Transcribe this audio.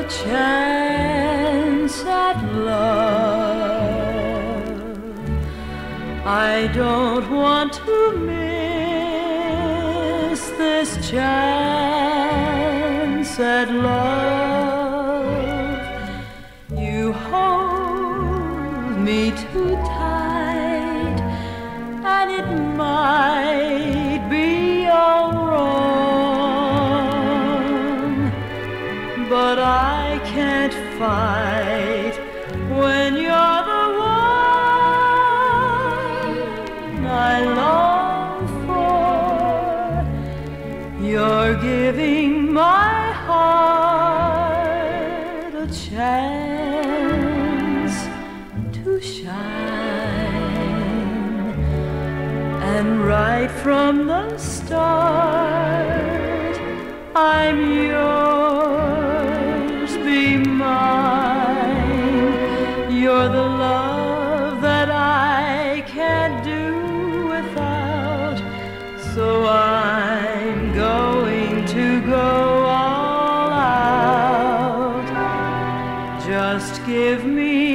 a chance at love. I don't want to miss this chance at love. You hold me too tight, and it might. Can't fight when you're the one I long for. You're giving my heart a chance to shine. And right from the start, I'm yours, just give me